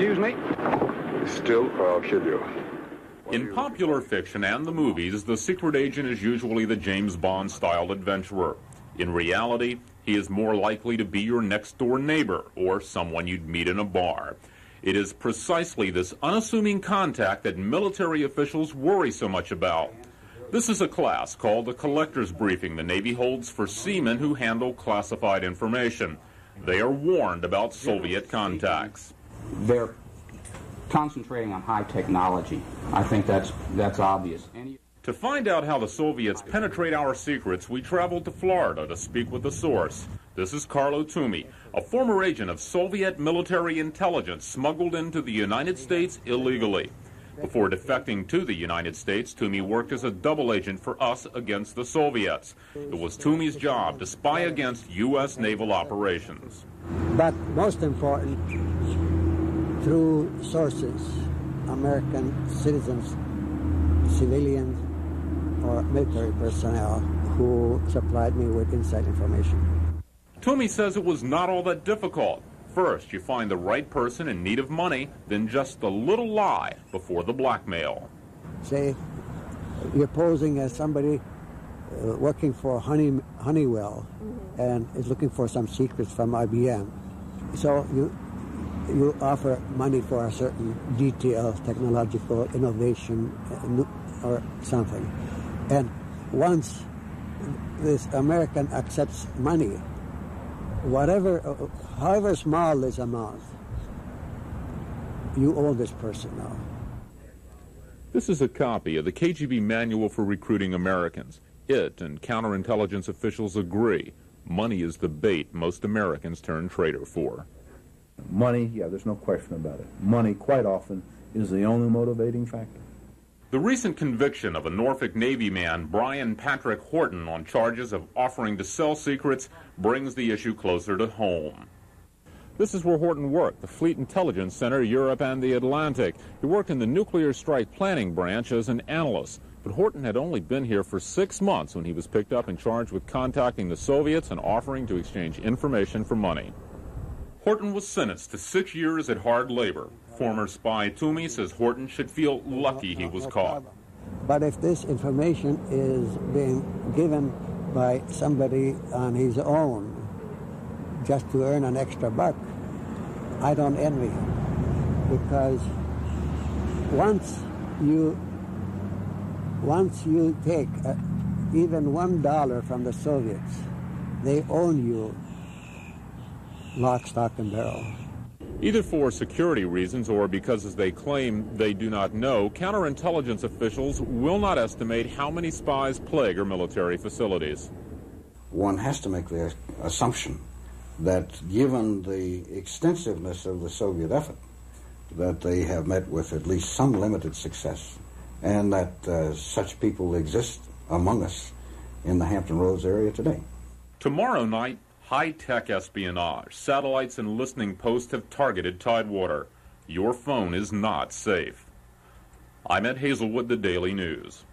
Excuse me? Still, or I'll kill you. In popular fiction and the movies, the secret agent is usually the James Bond style adventurer. In reality, he is more likely to be your next door neighbor or someone you'd meet in a bar. It is precisely this unassuming contact that military officials worry so much about. This is a class called the Collector's Briefing the Navy holds for seamen who handle classified information. They are warned about Soviet contacts. They're concentrating on high technology. I think that's that's obvious. Any to find out how the Soviets penetrate our secrets, we traveled to Florida to speak with the source. This is Kaarlo Tuomi, a former agent of Soviet military intelligence smuggled into the United States illegally. Before defecting to the United States, Tuomi worked as a double agent for us against the Soviets. It was Tuomi's job to spy against U.S. naval operations. But most important, through sources, American citizens, civilians, or military personnel who supplied me with inside information. Tuomi says it was not all that difficult. First, you find the right person in need of money, then just a little lie before the blackmail. Say, you're posing as somebody uh, working for Honey, Honeywell mm-hmm. and is looking for some secrets from IBM. So you you offer money for a certain detail, technological innovation, or something. And once this American accepts money, whatever, however small this amount, you owe this person now. This is a copy of the KGB Manual for Recruiting Americans. It and counterintelligence officials agree money is the bait most Americans turn traitor for. Money, yeah, there's no question about it. Money, quite often, is the only motivating factor. The recent conviction of a Norfolk Navy man, Brian Patrick Horton, on charges of offering to sell secrets brings the issue closer to home. This is where Horton worked, the Fleet Intelligence Center, Europe and the Atlantic. He worked in the Nuclear Strike Planning Branch as an analyst. But Horton had only been here for six months when he was picked up and charged with contacting the Soviets and offering to exchange information for money. Horton was sentenced to six years at hard labor. Former spy Tuomi says Horton should feel lucky he was caught. But if this information is being given by somebody on his own just to earn an extra buck, I don't envy him. Because once you once you take uh, even one dollar from the Soviets, they own you lock, stock, and barrel. Either for security reasons or because, as they claim, they do not know, counterintelligence officials will not estimate how many spies plague our military facilities. One has to make the assumption that given the extensiveness of the Soviet effort, that they have met with at least some limited success, and that uh, such people exist among us in the Hampton Roads area today. Tomorrow night, high-tech espionage. Satellites and listening posts have targeted Tidewater. Your phone is not safe. I'm at Hazelwood, the Daily News.